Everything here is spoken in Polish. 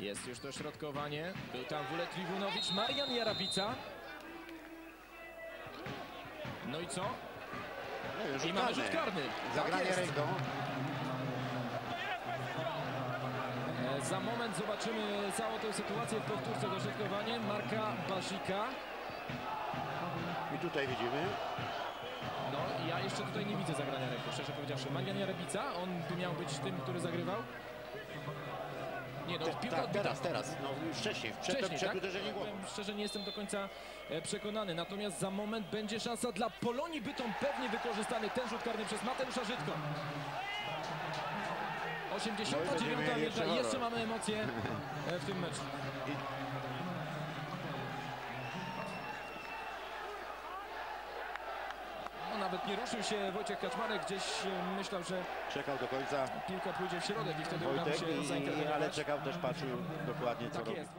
Jest już to środkowanie. Był tam Wulet Triwunowicz, Marian Jarabica. No i co? No, już I mamy rzut karny. Zagranie Tak ręką. E, Za moment zobaczymy całą tę sytuację w powtórce dośrodkowanie Marka Bazika. I tutaj widzimy. No i ja jeszcze tutaj nie widzę zagrania ręką, szczerze powiedziawszy. Marian Jarabica, on by miał być tym, który zagrywał. No, Te, piłka tak, teraz, teraz. No już wcześniej, przed, Wcześniej, przed tak? uderzeniem głową. Szczerze nie jestem do końca e, przekonany. Natomiast za moment będzie szansa dla Polonii Bytom pewnie wykorzystany ten rzut karny przez Mateusza Żydko. 89 będziemy mieli minuta. jeszcze mamy emocje e, w tym meczu. Nawet nie ruszył się Wojciech Kaczmarek. Gdzieś e, myślał, że Czekał do końca piłka pójdzie w środek i wtedy uda mu Wojtek, się i, ale czekał też, patrzył dokładnie co Tak robi. jest.